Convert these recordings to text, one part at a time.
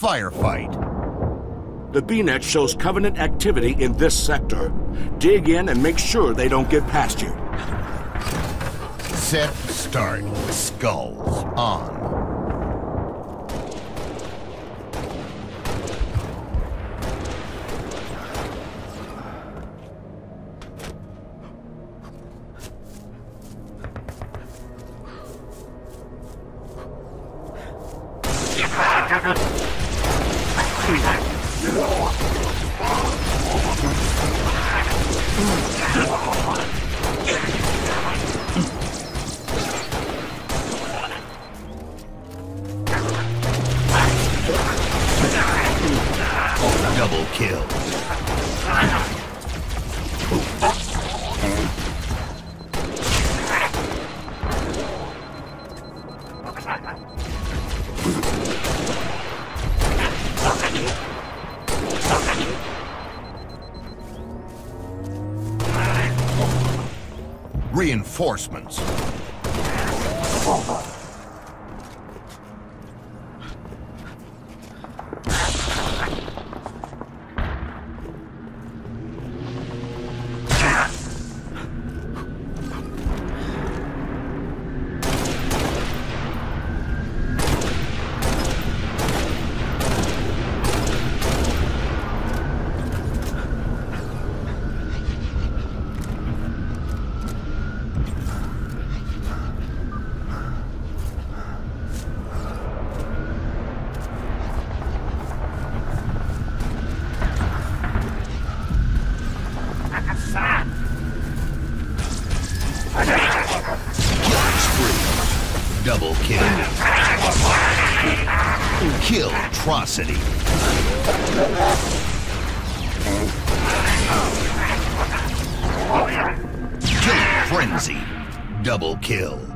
Firefight. The BNet shows Covenant activity in this sector. Dig in and make sure they don't get past you. Set, start. Skulls on. Double kill. Reinforcements. Double kill. Killtrocity. Killing frenzy. Double kill.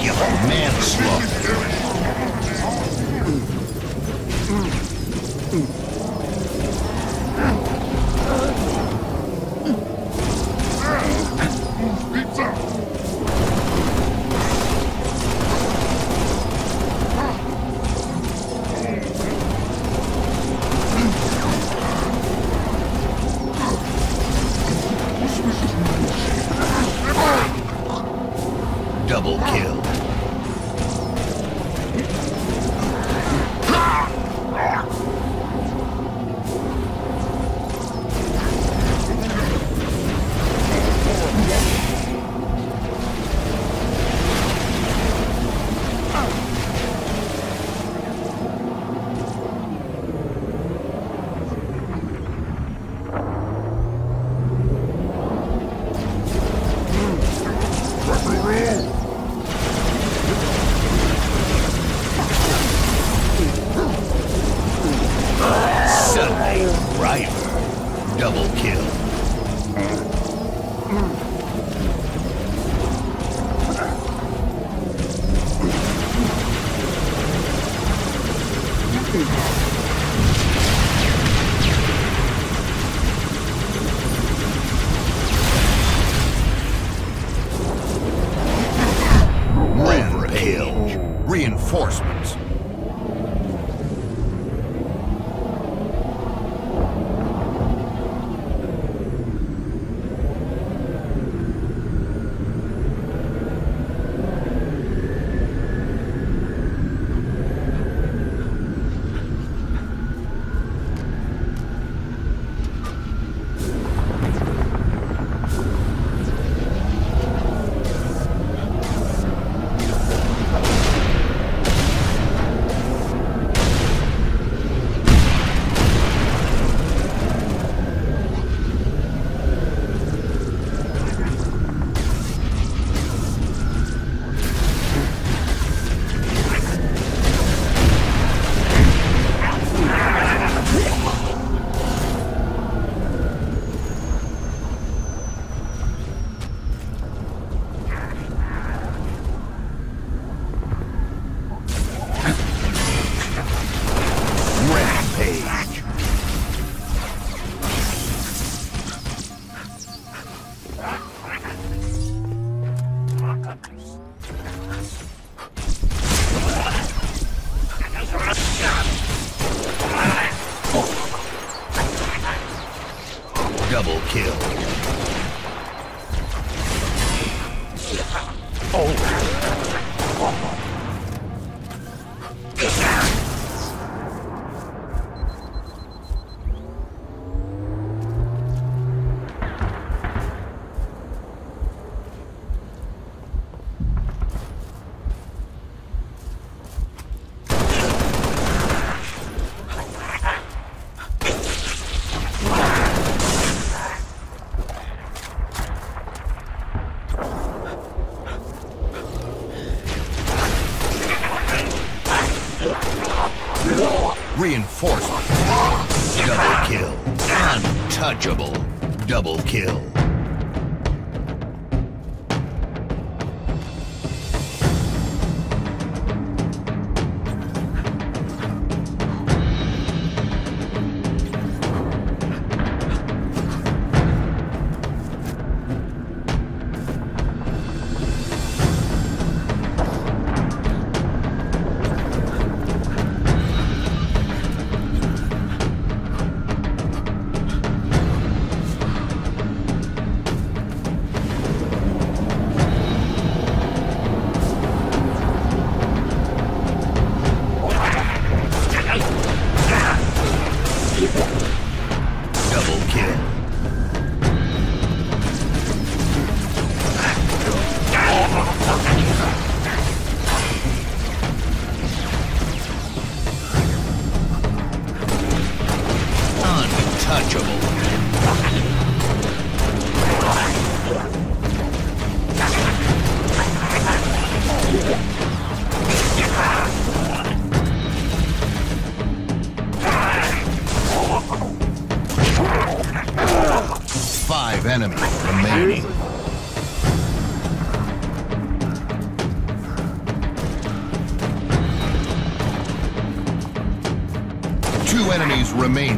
Vehicular manslaughter.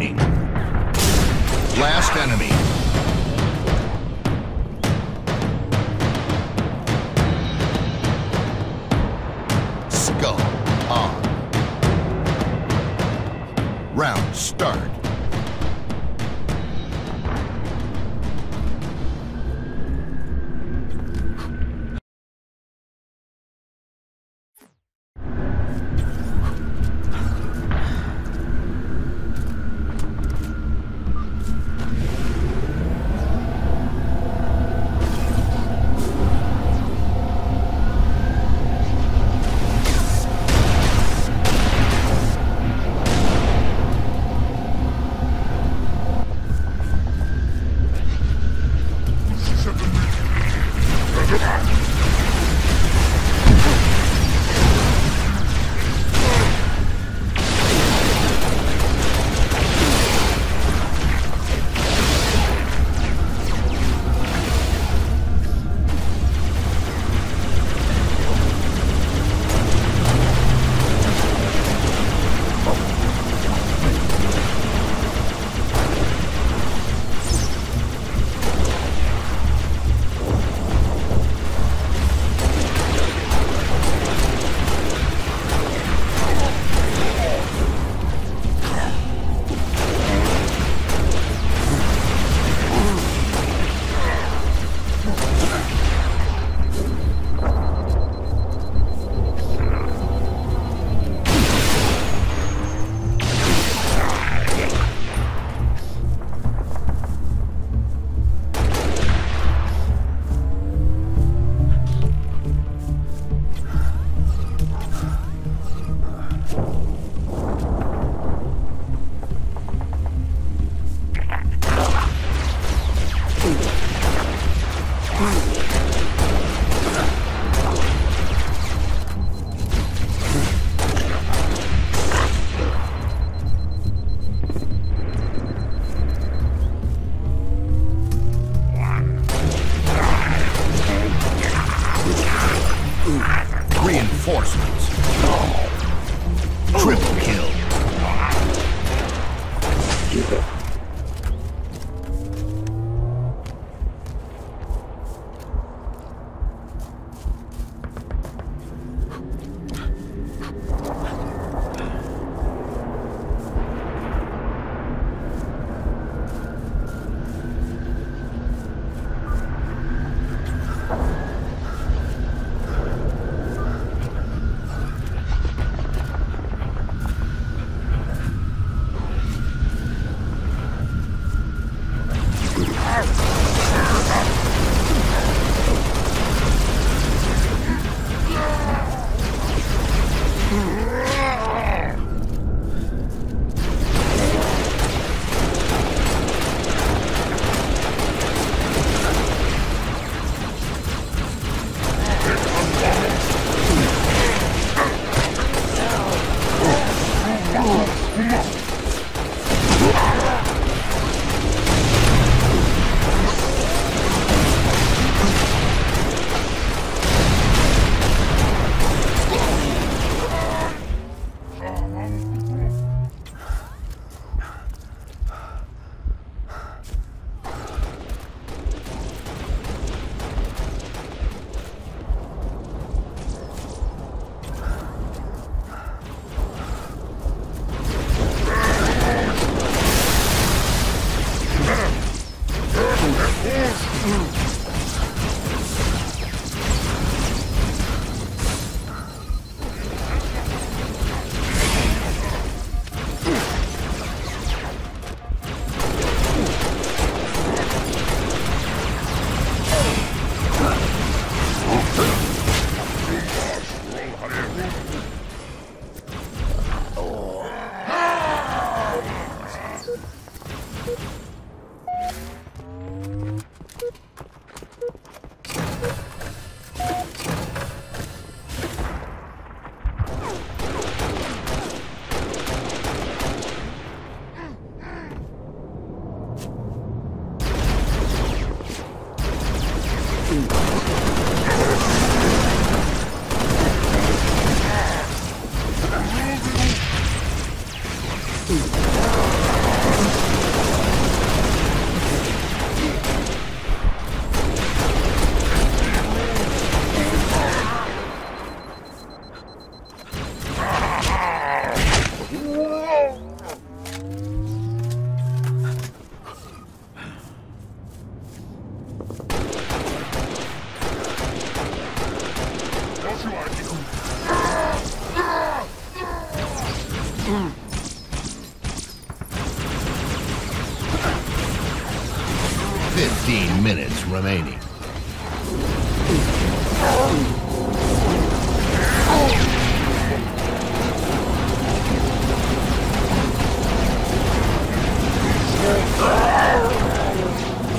Remaining. Last enemy.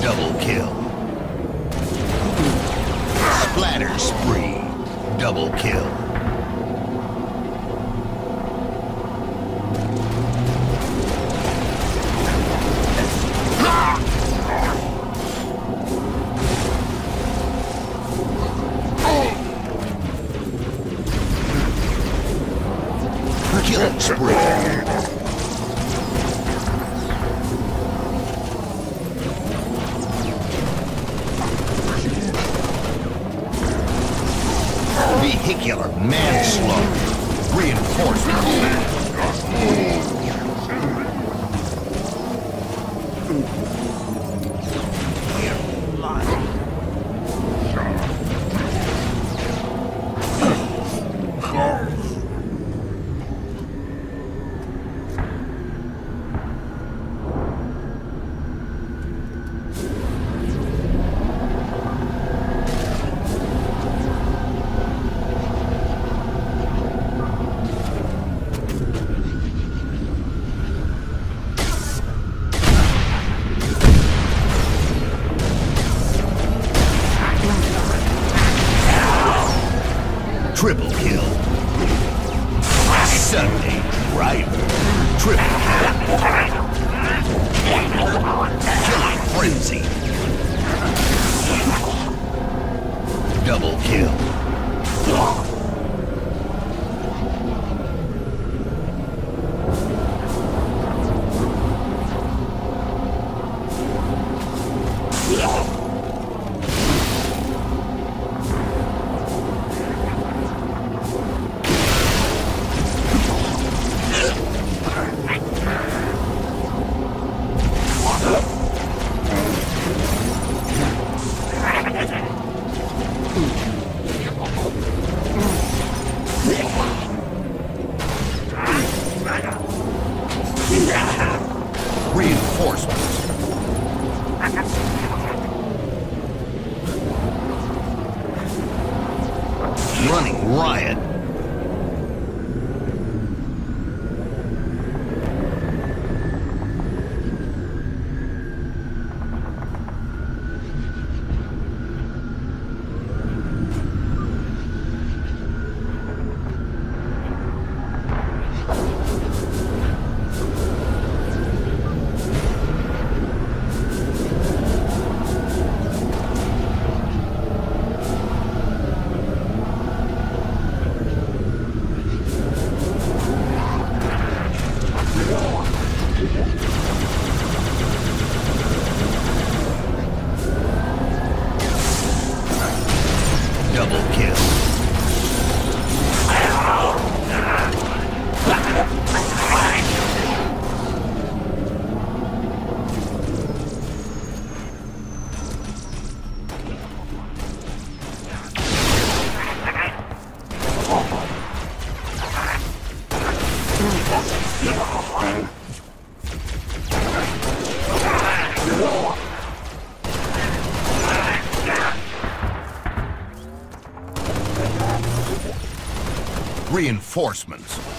Double kill. Splatter spree. Double kill. Triple kill. Sunday driver. Triple kill. Killing frenzy. Double kill. Reinforcements.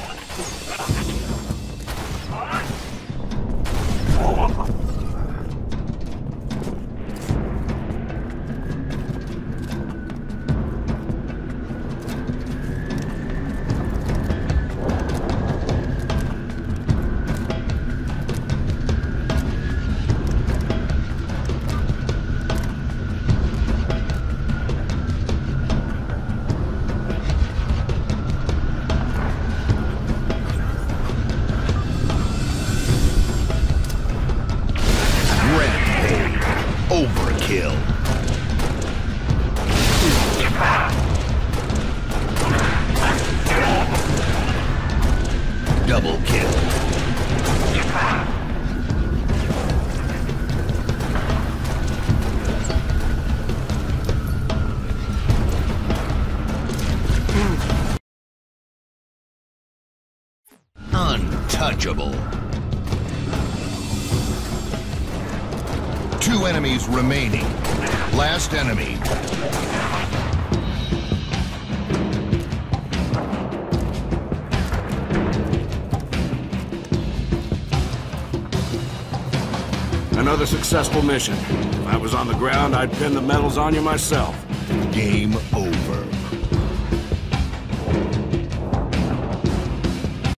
Two enemies remaining. Last enemy. Another successful mission. If I was on the ground, I'd pin the medals on you myself. Game over.